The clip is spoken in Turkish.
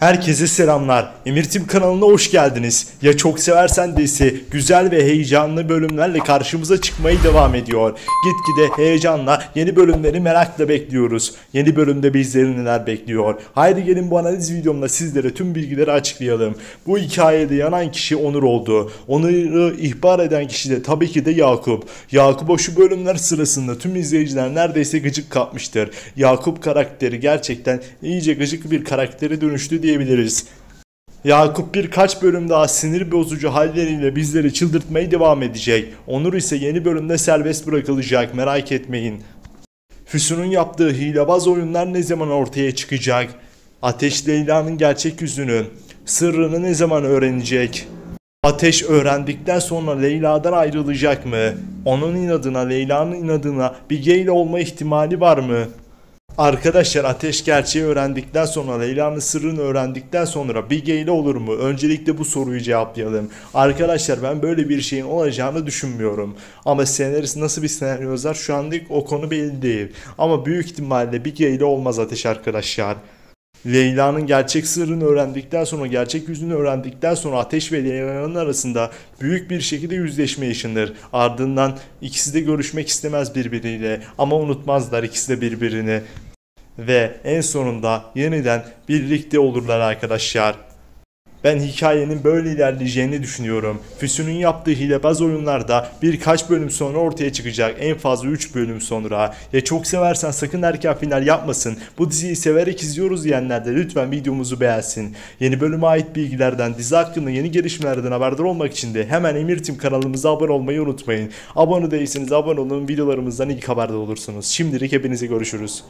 Herkese selamlar. Emirtim kanalına hoş geldiniz. Ya çok seversen dizisi güzel ve heyecanlı bölümlerle karşımıza çıkmaya devam ediyor. Gitgide heyecanla yeni bölümleri merakla bekliyoruz. Yeni bölümde bizleri neler bekliyor? Haydi gelin bu analiz videomda sizlere tüm bilgileri açıklayalım. Bu hikayede yanan kişi Onur oldu. Onur'u ihbar eden kişi de tabii ki de Yakup. Yakup'a şu bölümler sırasında tüm izleyiciler neredeyse gıcık kapmıştır. Yakup karakteri gerçekten iyice gıcık bir karaktere dönüştü diyebiliriz. Yakup birkaç bölüm daha sinir bozucu halleriyle bizleri çıldırtmaya devam edecek. Onur ise yeni bölümde serbest bırakılacak merak etmeyin. Füsun'un yaptığı hilebaz oyunlar ne zaman ortaya çıkacak? Ateş Leyla'nın gerçek yüzünü, sırrını ne zaman öğrenecek? Ateş öğrendikten sonra Leyla'dan ayrılacak mı? Onun inadına, Leyla'nın inadına Bige ile olma ihtimali var mı? Arkadaşlar Ateş gerçeği öğrendikten sonra Leyla'nın sırrını öğrendikten sonra Bige ile olur mu? Öncelikle bu soruyu cevaplayalım. Arkadaşlar ben böyle bir şeyin olacağını düşünmüyorum. Ama senarist nasıl bir senaryo yazar şu anlık o konu belli değil. Ama büyük ihtimalle Bige ile olmaz Ateş arkadaşlar. Leyla'nın gerçek sırrını öğrendikten sonra, gerçek yüzünü öğrendikten sonra Ateş ve Leyla'nın arasında büyük bir şekilde yüzleşme yaşanır. Ardından ikisi de görüşmek istemez birbiriyle ama unutmazlar ikisi de birbirini. Ve en sonunda yeniden birlikte olurlar arkadaşlar. Ben hikayenin böyle ilerleyeceğini düşünüyorum. Füsun'un yaptığı hilebaz oyunlarda birkaç bölüm sonra ortaya çıkacak. En fazla 3 bölüm sonra. Ya çok seversen sakın erken final yapmasın. Bu diziyi severek izliyoruz diyenler de lütfen videomuzu beğensin. Yeni bölüme ait bilgilerden, dizi hakkında yeni gelişmelerden haberdar olmak için de hemen Emir Tim kanalımıza abone olmayı unutmayın. Abone değilseniz abone olun videolarımızdan ilk haberdar olursunuz. Şimdilik hepinize görüşürüz.